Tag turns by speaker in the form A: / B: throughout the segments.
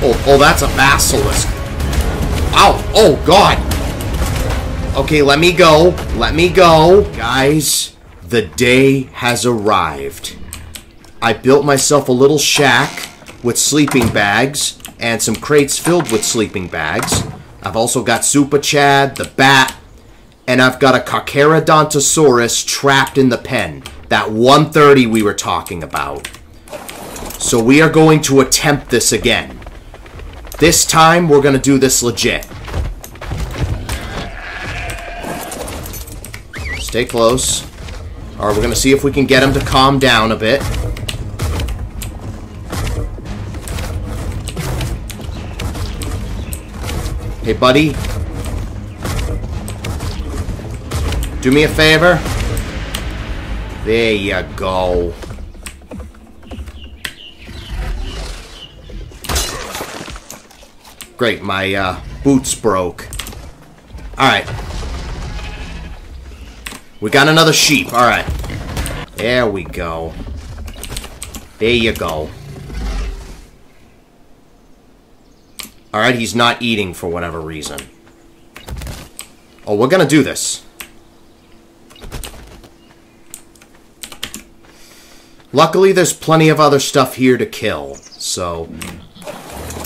A: Oh, oh, that's a basilisk. Ow! Oh, God! Okay, let me go. Let me go. Guys, the day has arrived. I built myself a little shack with sleeping bags and some crates filled with sleeping bags. I've also got Super Chad, the bat, and I've got a Carcharodontosaurus trapped in the pen. That 130 we were talking about. So we are going to attempt this again. This time, we're to do this legit. Stay close. Alright, we're to see if we can get him to calm down a bit. Hey, buddy. Do me a favor. There you go. Great, my uh, boots broke. Alright. We got another sheep. Alright. There we go. There you go. Alright, he's not eating for whatever reason. Oh, we're gonna do this. Luckily, there's plenty of other stuff here to kill. So,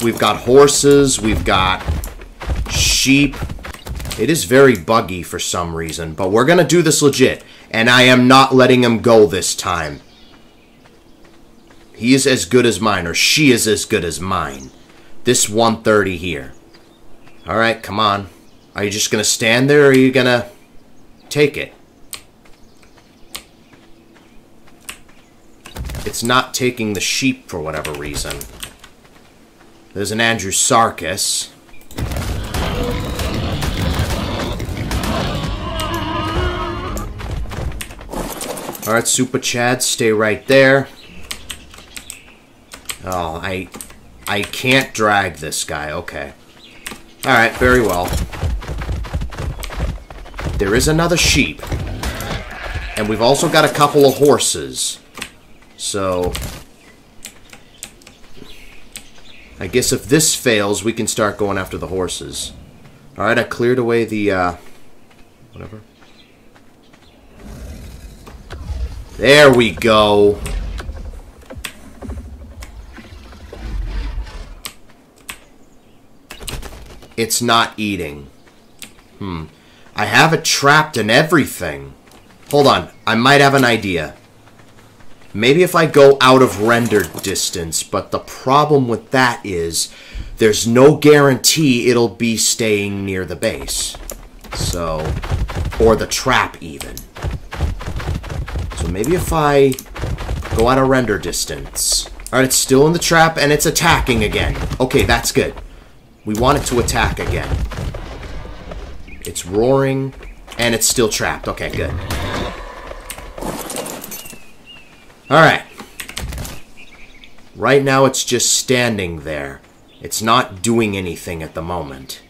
A: we've got horses, we've got sheep. It is very buggy for some reason, but we're gonna do this legit. And I am not letting him go this time. He is as good as mine, or she is as good as mine. This 130 here. Alright, come on. Are you just gonna stand there, or are you gonna take it? It's not taking the sheep for whatever reason. There's an Andrewsarchus. Alright, Super Chad, stay right there. Oh, I... I can't drag this guy. Okay. Alright, very well. There is another sheep. And we've also got a couple of horses. So... I guess if this fails, we can start going after the horses. Alright, I cleared away the, uh... Whatever. There we go. It's not eating. Hmm. I have it trapped in everything. Hold on. I might have an idea. Maybe if I go out of render distance, but the problem with that is there's no guarantee it'll be staying near the base. So, or the trap even. So maybe if I go out of render distance. Alright, it's still in the trap and it's attacking again. Okay, that's good. We want it to attack again. It's roaring and it's still trapped. Okay, good. Alright. Right now it's just standing there. It's not doing anything at the moment.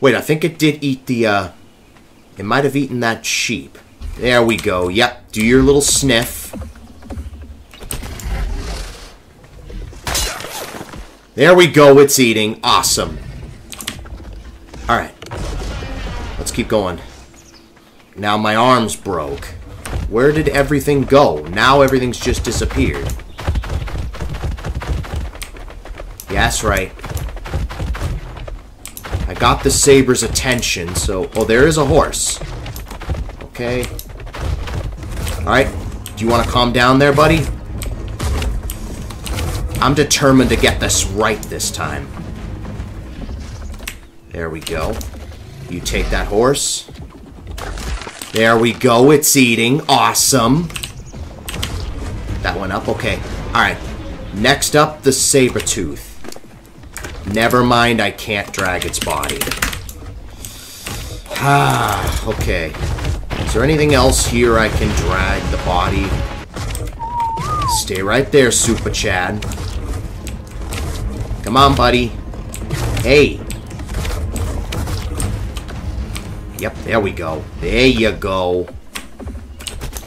A: Wait, I think it did eat the, uh... It might have eaten that sheep. There we go. Yep, do your little sniff. There we go, it's eating. Awesome. Alright. Let's keep going. Now my arms broke. Where did everything go? Now everything's just disappeared. Yeah, that's right. I got the saber's attention, so... Oh, there is a horse. Okay. Alright. Do you want to calm down there, buddy? I'm determined to get this right this time. There we go. You take that horse. There we go. It's eating. Awesome. That went up. Okay. Alright. Next up, the saber tooth. Never mind, I can't drag its body. Ah, okay. Is there anything else here I can drag the body? Stay right there, Super Chad. Come on, buddy. Hey. Yep, there we go. There you go.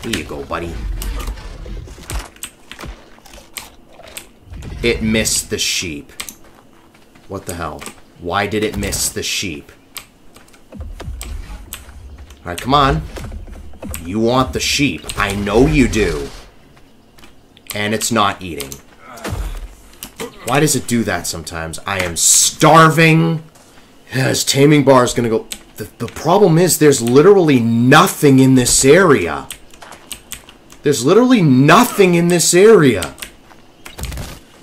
A: Here you go, buddy. it missed the sheep? What the hell? Why did it miss the sheep? Alright, come on. You want the sheep. I know you do. And it's not eating. Why does it do that sometimes? I am starving. His taming bar is going to go... The, the problem is there's literally nothing in this area. There's literally nothing in this area.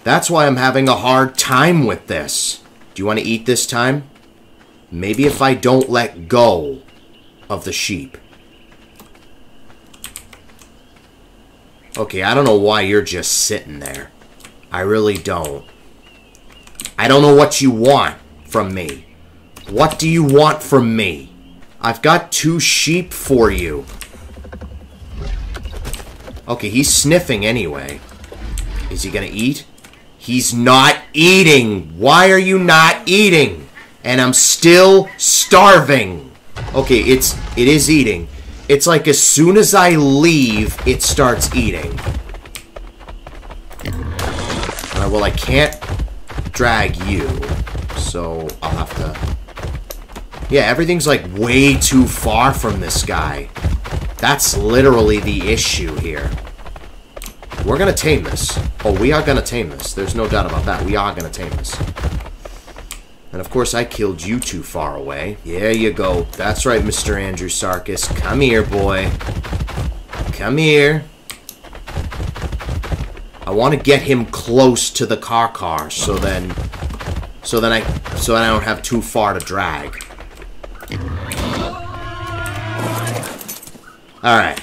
A: That's why I'm having a hard time with this. Do you want to eat this time? Maybe if I don't let go of the sheep. Okay, I don't know why you're just sitting there. I really don't. I don't know what you want from me. What do you want from me? I've got two sheep for you. Okay, he's sniffing anyway. Is he gonna eat? He's not eating. Why are you not eating? And I'm still starving. Okay, it's it is eating. It's like as soon as I leave, it starts eating. Alright, well I can't drag you. So I'll have to... Yeah, everything's like way too far from this guy. That's literally the issue here. We're gonna tame this. Oh, we are gonna tame this. There's no doubt about that. We are gonna tame this. And of course, I killed you too far away. There you go. That's right, Mr. Andrewsarchus. Come here, boy. Come here. I want to get him close to the car car, so then, so then I, so then I don't have too far to drag. All right.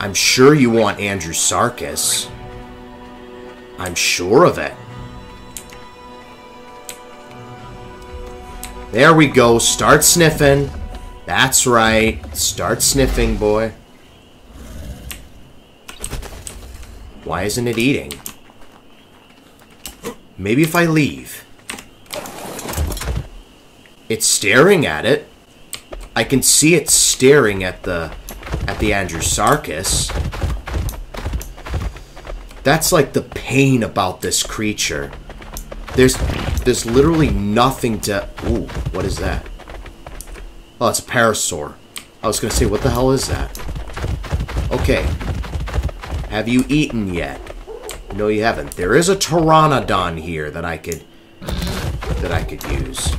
A: I'm sure you want Andrewsarchus. I'm sure of it. There we go. Start sniffing. That's right. Start sniffing, boy. Why isn't it eating? Maybe if I leave. It's staring at it. I can see it staring at the at the Andrewsarchus. That's like the pain about this creature. There's there's literally nothing to... Ooh, what is that? Oh, it's a parasaur. I was going to say, what the hell is that? Okay. Have you eaten yet? No, you haven't. There is a Pteranodon here that I could... that I could use.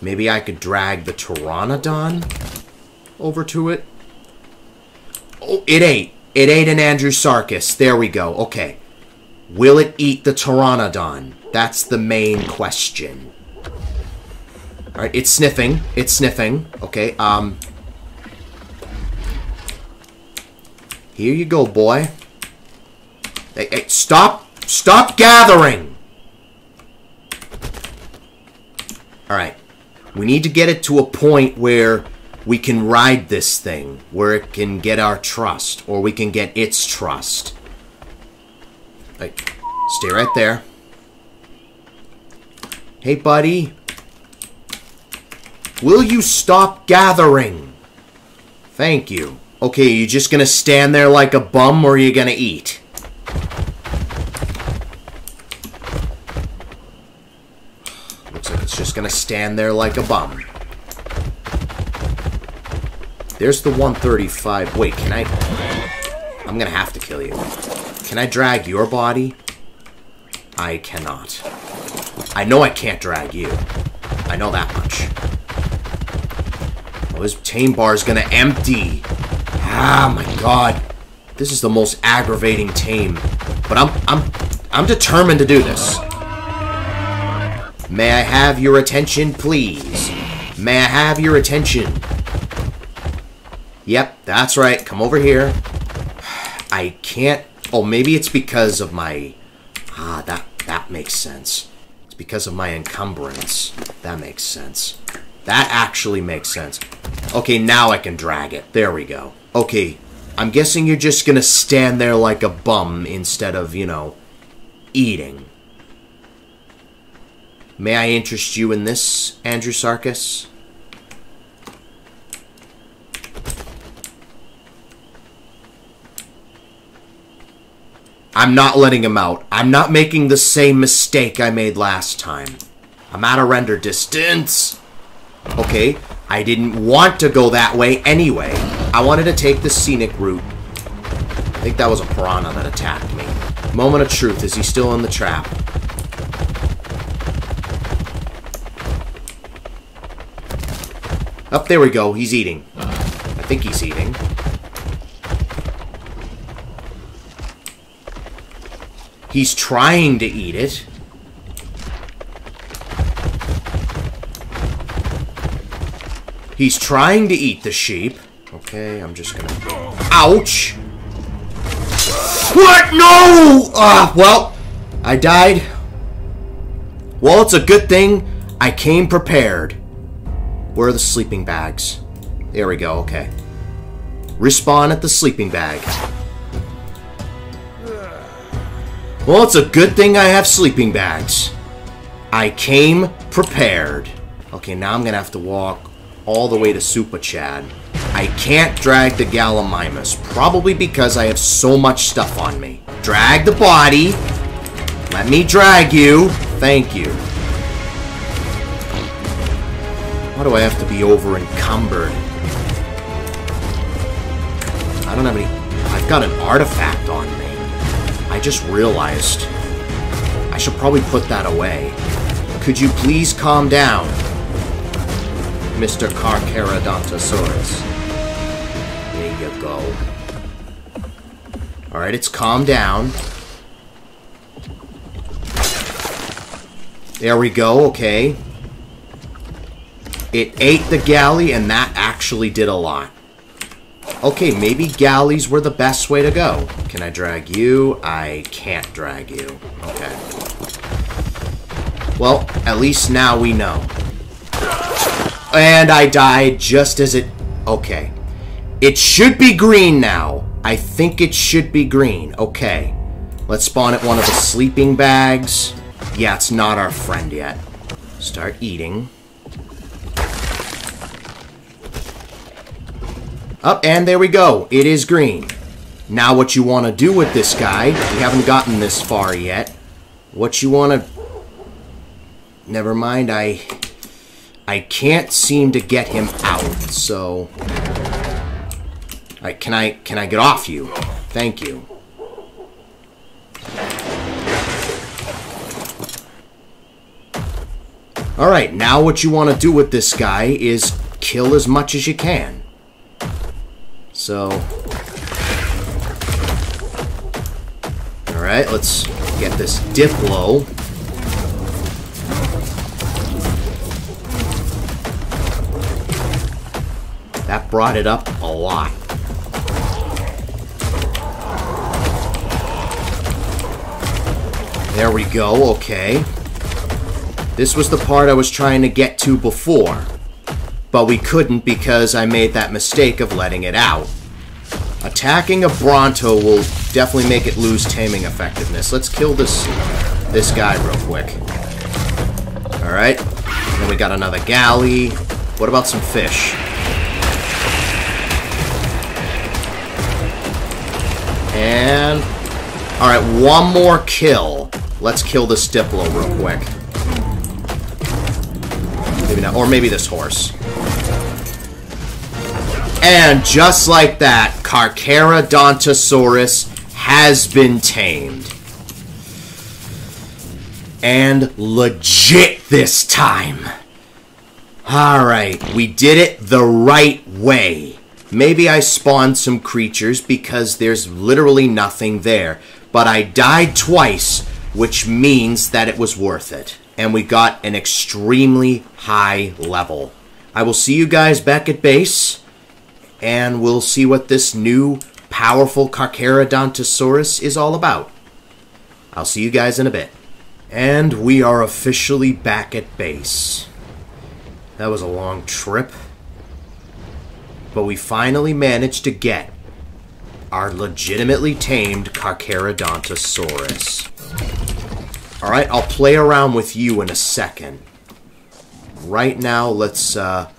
A: Maybe I could drag the Pteranodon over to it. Oh, it ate. It ate an Andrewsarchus. There we go. Okay. Will it eat the Pteranodon? That's the main question. Alright, it's sniffing. It's sniffing. Okay, um... Here you go, boy. Hey, hey, stop! Stop gathering! Alright. We need to get it to a point where we can ride this thing. Where it can get our trust. Or we can get its trust. Like, stay right there. Hey, buddy. Will you stop gathering? Thank you. Okay, you just gonna stand there like a bum or are you gonna eat? Looks like it's just gonna stand there like a bum. There's the 135. Wait, can I... I'm gonna have to kill you. Can I drag your body? I cannot. I know I can't drag you. I know that much. Oh, this tame bar is gonna empty. Ah, my god. This is the most aggravating tame. But I'm, I'm, I'm determined to do this. May I have your attention, please? May I have your attention? Yep, that's right. Come over here. I can't Oh, maybe it's because of my... Ah, that, that makes sense. It's because of my encumbrance. That makes sense. That actually makes sense. Okay, now I can drag it. There we go. Okay, I'm guessing you're just gonna stand there like a bum instead of, you know, eating. May I interest you in this, Andrewsarchus? I'm not letting him out. I'm not making the same mistake I made last time. I'm out of render distance. Okay, I didn't want to go that way anyway. I wanted to take the scenic route. I think that was a piranha that attacked me. Moment of truth, is he still in the trap? Up there we go. He's eating. I think he's eating. He's trying to eat it. He's trying to eat the sheep. Okay, I'm just gonna... Ouch! What? No! Ah, well, I died. Well, it's a good thing I came prepared. Where are the sleeping bags? There we go, okay. Respawn at the sleeping bag. Well, it's a good thing I have sleeping bags. I came prepared. Okay, now I'm gonna have to walk all the way to Super Chad. I can't drag the Gallimimus, probably because I have so much stuff on me. Drag the body. Let me drag you. Thank you. Why do I have to be over encumbered? I don't have any... I've got an artifact on me. I just realized. I should probably put that away. Could you please calm down? Mr. Carcharodontosaurus. There you go. Alright, it's calmed down. There we go, okay. It ate the galley, and that actually did a lot. Okay, maybe galleys were the best way to go. Can I drag you? I can't drag you. Okay. Well, at least now we know. And I died just as it... Okay. It should be green now. I think it should be green. Okay. Let's spawn at one of the sleeping bags. Yeah, it's not our friend yet. Start eating. Up, oh, and there we go. It is green. Now what you want to do with this guy, we haven't gotten this far yet. What you want to... Never mind, I I can't seem to get him out, so... Alright, can I, can I get off you? Thank you. Alright, now what you want to do with this guy is kill as much as you can. So... Alright, let's get this Diplo. That brought it up a lot. There we go, okay. This was the part I was trying to get to before. But we couldn't because I made that mistake of letting it out. Attacking a Bronto will definitely make it lose taming effectiveness. Let's kill this this guy real quick. Alright. Then we got another galley. What about some fish? And... Alright, one more kill. Let's kill this Diplo real quick. Maybe not. Or maybe this horse. And just like that, Carcharodontosaurus has been tamed. And legit this time. Alright, we did it the right way. Maybe I spawned some creatures because there's literally nothing there. But I died twice, which means that it was worth it. And we got an extremely high level. I will see you guys back at base, and we'll see what this new powerful Carcharodontosaurus is all about. I'll see you guys in a bit. And we are officially back at base. That was a long trip but we finally managed to get our legitimately tamed Carcharodontosaurus. Alright, I'll play around with you in a second. Right now, let's uh,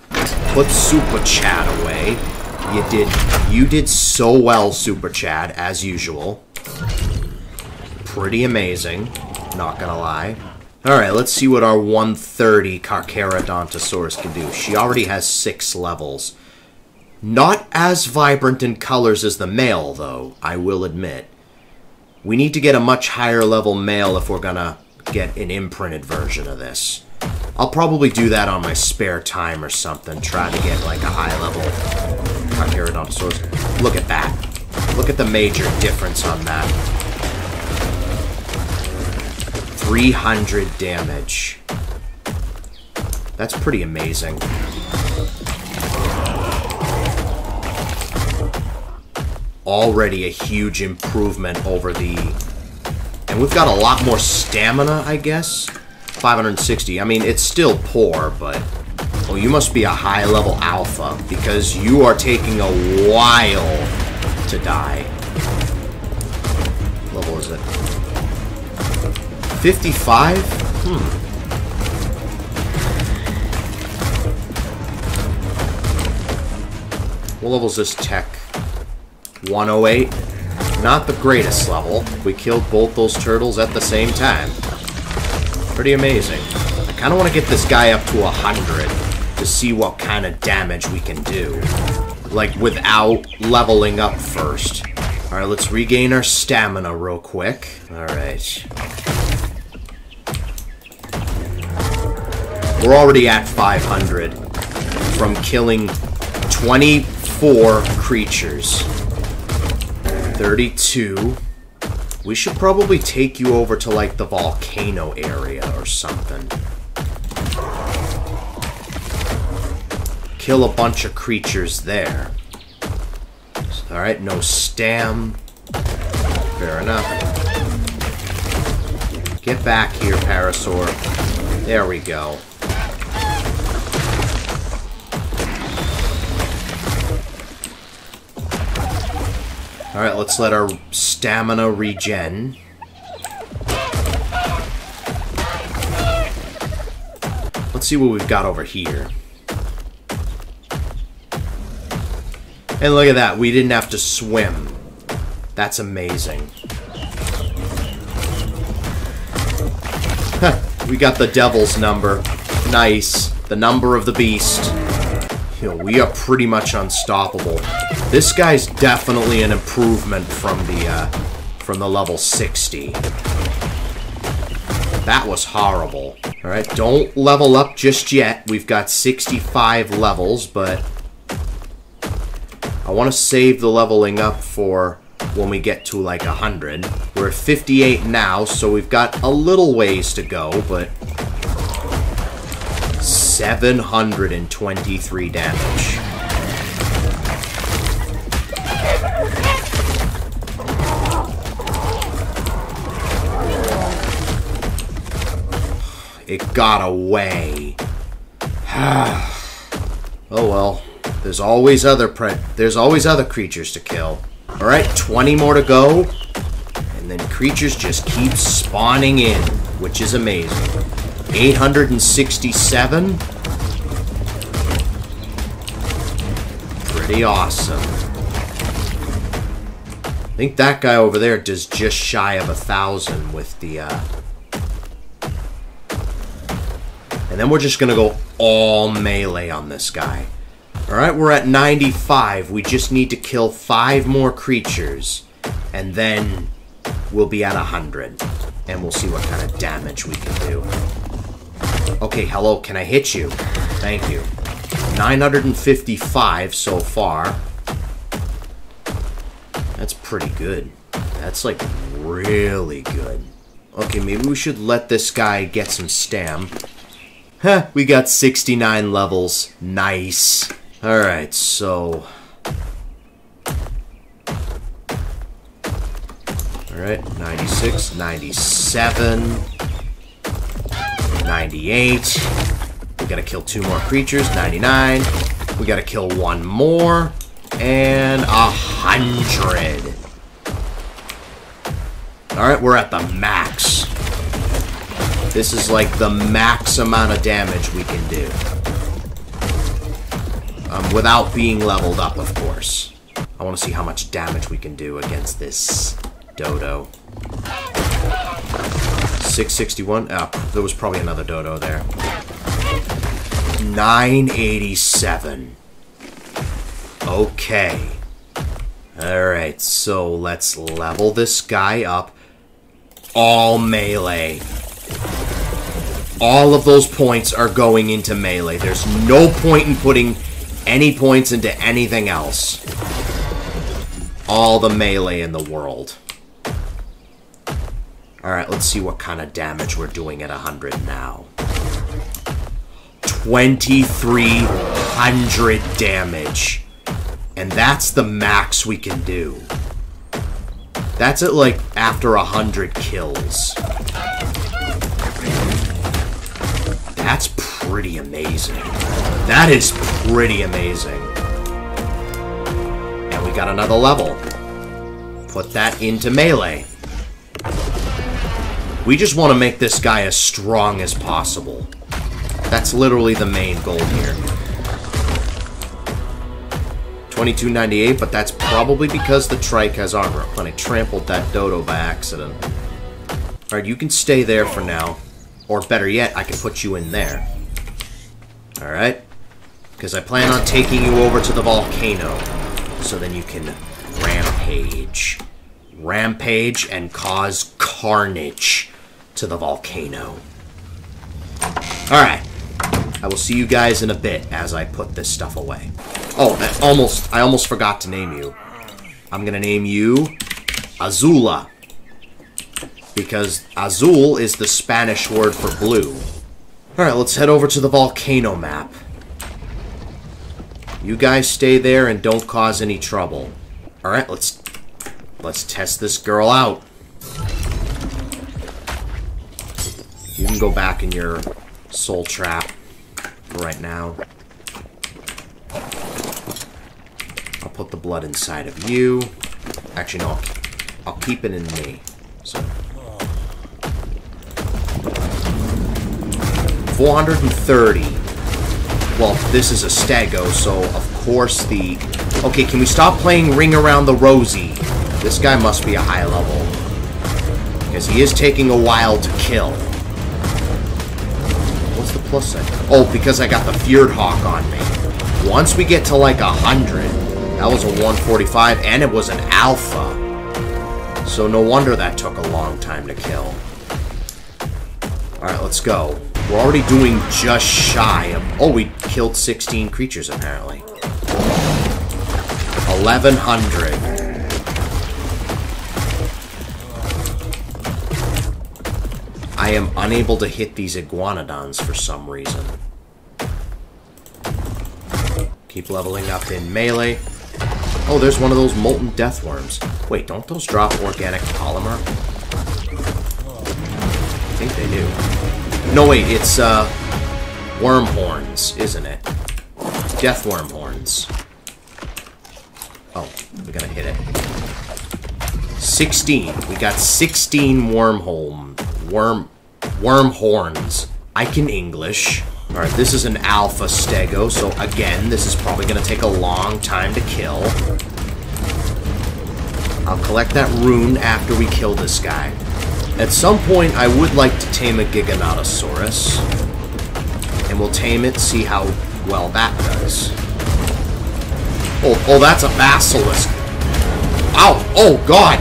A: put Super Chad away. You did, you did so well, Super Chad, as usual. pretty amazing. Not gonna lie. Alright, let's see what our 130 Carcharodontosaurus can do. She already has six levels. Not as vibrant in colors as the male, though, I will admit. We need to get a much higher level male if we're gonna get an imprinted version of this. I'll probably do that on my spare time or something. Try to get like a high level Carcharodontosaurus. Look at that. Look at the major difference on that. 300 damage. That's pretty amazing. Already a huge improvement over the... And we've got a lot more stamina, I guess? 560. I mean, it's still poor, but... Well, you must be a high-level alpha, because you are taking a while to die. What level is it? 55? Hmm. What level is this tech? 108? Not the greatest level. We killed both those turtles at the same time. Pretty amazing. I kind of want to get this guy up to 100 to see what kind of damage we can do. Like, without leveling up first. Alright, let's regain our stamina real quick. Alright. We're already at 500 from killing 24 creatures. 32. We should probably take you over to, like, the volcano area or something. Kill a bunch of creatures there. Alright, no stam. Fair enough. Get back here, Parasaur. There we go. Alright, let's let our stamina regen. Let's see what we've got over here. And look at that, we didn't have to swim. That's amazing. we got the devil's number. Nice. The number of the beast. You know, we are pretty much unstoppable. This guy's definitely an improvement from the, uh, from the level 60. That was horrible. Alright, don't level up just yet. We've got 65 levels, but... I want to save the leveling up for when we get to like 100. We're at 58 now, so we've got a little ways to go, but... 723 damage. It got away. oh well. There's always other pre there's always other creatures to kill. Alright, 20 more to go. And then creatures just keep spawning in, which is amazing. 867. Pretty awesome. I think that guy over there does just shy of a thousand with the uh, And then we're just going to go all melee on this guy. Alright, we're at 95. We just need to kill five more creatures. And then we'll be at 100. And we'll see what kind of damage we can do. Okay, hello, can I hit you? Thank you. 955 so far. That's pretty good. That's, like, really good. Okay, maybe we should let this guy get some stam. Huh, we got 69 levels. Nice. Alright, so... Alright, 96, 97, 98. We gotta kill two more creatures, 99. We gotta kill one more. And a hundred. Alright, we're at the max. This is like the max amount of damage we can do. Um, without being leveled up, of course. I want to see how much damage we can do against this dodo. 661. Oh, there was probably another dodo there. 987. Okay. Alright, so let's level this guy up. All melee. All of those points are going into melee. There's no point in putting any points into anything else. All the melee in the world. Alright, let's see what kind of damage we're doing at 100 now. 2300 damage. And that's the max we can do. That's it like after 100 kills. That's pretty amazing. That is pretty amazing. And we got another level. Put that into melee. We just want to make this guy as strong as possible. That's literally the main goal here. 2298, but that's probably because the trike has armor. When I trampled that dodo by accident. Alright, you can stay there for now. Or better yet, I can put you in there. Alright? Because I plan on taking you over to the volcano. So then you can rampage. Rampage and cause carnage to the volcano. Alright. I will see you guys in a bit as I put this stuff away. Oh, I almost, I almost forgot to name you. I'm gonna name you Azula. Because azul is the Spanish word for blue. Alright, let's head over to the volcano map. You guys stay there and don't cause any trouble. Alright, let's let's test this girl out. You can go back in your soul trap right now. I'll put the blood inside of you. Actually, no. I'll keep it in me. So. 430. Well, this is a stego, so of course the... Okay, can we stop playing Ring Around the Rosie? This guy must be a high level. Because he is taking a while to kill What's the plus side? Oh, because I got the Feared Hawk on me. Once we get to like a 100, that was a 145, and it was an alpha. So no wonder that took a long time to kill. Alright, let's go. We're already doing just shy of... Oh, we killed 16 creatures, apparently. 1100. I am unable to hit these iguanodons for some reason. Keep leveling up in melee. Oh, there's one of those molten death worms. Wait, don't those drop organic polymer? I think they do. No, wait, it's, uh, worm horns, isn't it? Death worm horns. Oh, we're gonna hit it. 16. We got 16 wormhole. Worm Worm horns. I can English. Alright, this is an alpha stego, so again, this is probably to take a long time to kill. I'll collect that rune after we kill this guy. At some point, I would like to tame a Giganotosaurus. And we'll tame it, see how well that does. Oh, oh, that's a Basilisk. Ow! Oh, God!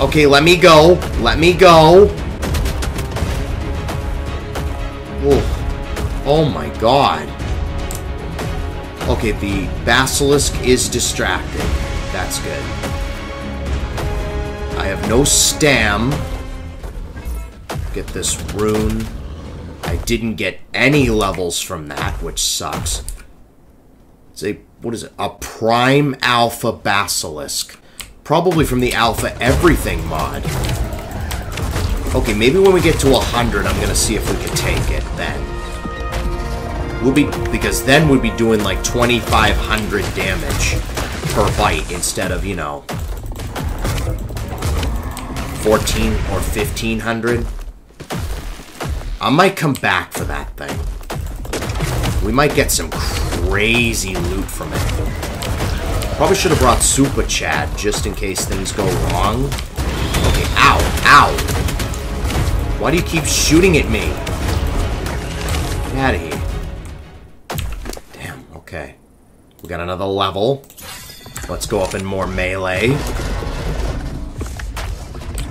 A: Okay, let me go. Let me go. Oh, oh my god. Okay, the Basilisk is distracted. That's good. I have no stam. Get this rune. I didn't get any levels from that, which sucks. It's a, what is it? A Prime Alpha Basilisk. Probably from the Alpha Everything mod. Okay, maybe when we get to 100, I'm gonna see if we can take it then. We'll be, because then we'd be doing like 2,500 damage per bite instead of, you know, 14 or 1,500. I might come back for that thing. We might get some crazy loot from it. Probably should have brought Super Chad just in case things go wrong. Okay, ow, ow. Why do you keep shooting at me? Get out of here. Damn, okay. We got another level. Let's go up in more melee.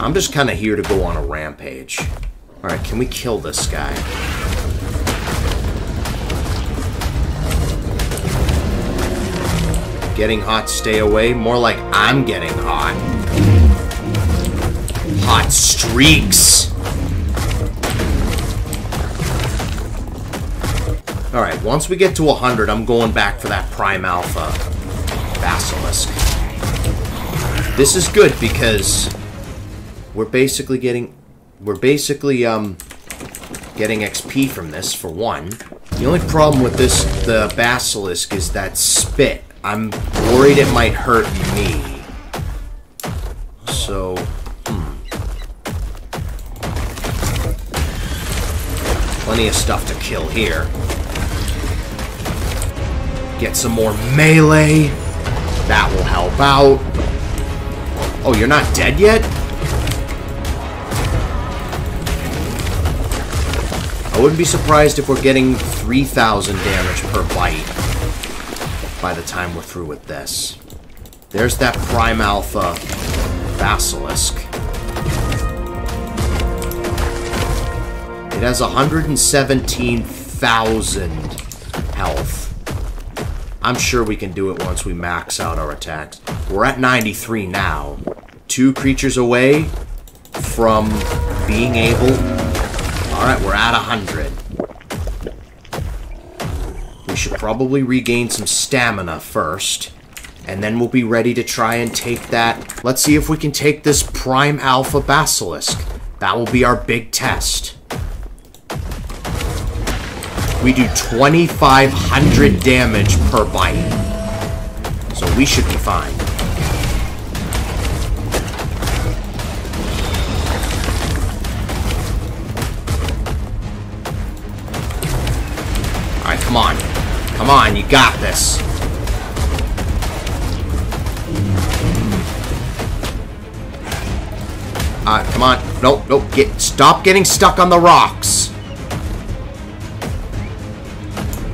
A: I'm just kind of here to go on a rampage. Alright, can we kill this guy? Getting hot, stay away. More like I'm getting hot. Hot streaks. Alright, once we get to 100, I'm going back for that Prime Alpha Basilisk. This is good because we're basically getting... We're basically, um, getting XP from this, for one. The only problem with this, the Basilisk, is that spit. I'm worried it might hurt me. So, hmm. Plenty of stuff to kill here. Get some more melee. That will help out. Oh, you're not dead yet? I wouldn't be surprised if we're getting 3,000 damage per bite by the time we're through with this. There's that Prime Alpha Basilisk. It has 117,000 health. I'm sure we can do it once we max out our attacks. We're at 93 now. Two creatures away from being able... Alright, we're at 100. We should probably regain some stamina first. And then we'll be ready to try and take that. Let's see if we can take this Prime Alpha Basilisk. That will be our big test. We do 2,500 damage per bite. So we should be fine. On, you got this. Uh, come on. Nope, nope. Get, stop getting stuck on the rocks.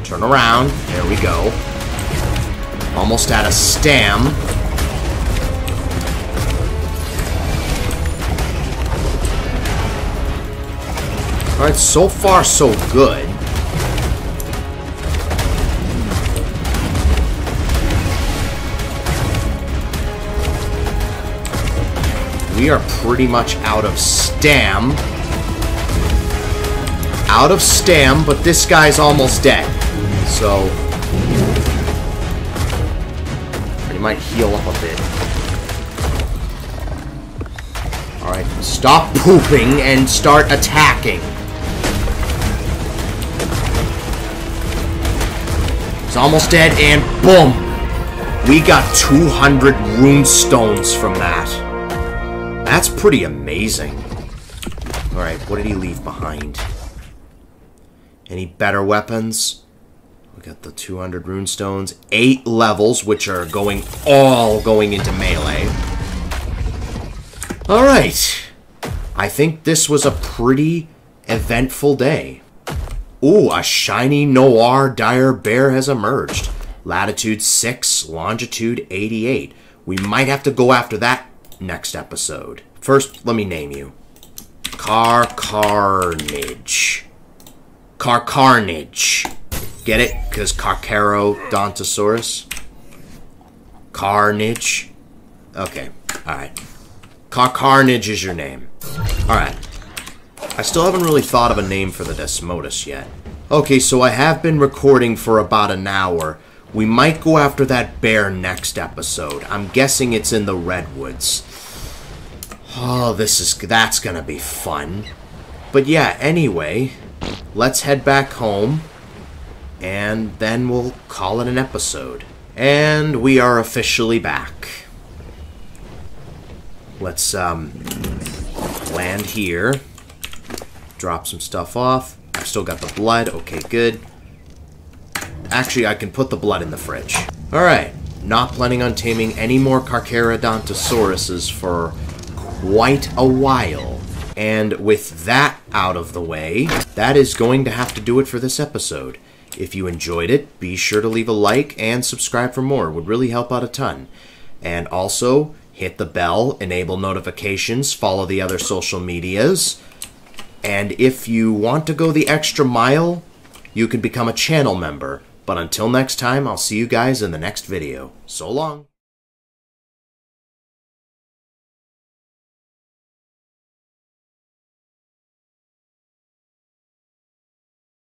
A: Turn around. There we go. Almost at a stam. Alright, so far so good. We are pretty much out of stam. Out of stam, but this guy's almost dead. So... He might heal up a bit. Alright, stop pooping and start attacking. He's almost dead, and boom! We got 200 rune stones from that. That's pretty amazing. Alright, what did he leave behind? Any better weapons? We got the 200 runestones. Eight levels, which are going all going into melee. Alright. I think this was a pretty eventful day. Ooh, a shiny noir dire bear has emerged. Latitude 6, longitude 88. We might have to go after that next episode. First, let me name you. Car Carnage. Car Carnage. Get it? Because Carcharodontosaurus? Carnage. Okay, alright. Car Carnage is your name. Alright. I still haven't really thought of a name for the Desmodus yet. Okay, so I have been recording for about an hour. We might go after that bear next episode. I'm guessing it's in the Redwoods. Oh, this is... that's gonna be fun. But yeah, anyway, let's head back home, and then we'll call it an episode. And we are officially back. Let's, um, land here. Drop some stuff off. I've still got the blood. Okay, good. Actually, I can put the blood in the fridge. Alright. Not planning on taming any more Carcharodontosauruses for quite a while. And with that out of the way, that is going to have to do it for this episode. If you enjoyed it, be sure to leave a like and subscribe for more. It would really help out a ton. And also, hit the bell, enable notifications, follow the other social medias. And if you want to go the extra mile, you can become a channel member. But until next time, I'll see you guys in the next video. So long.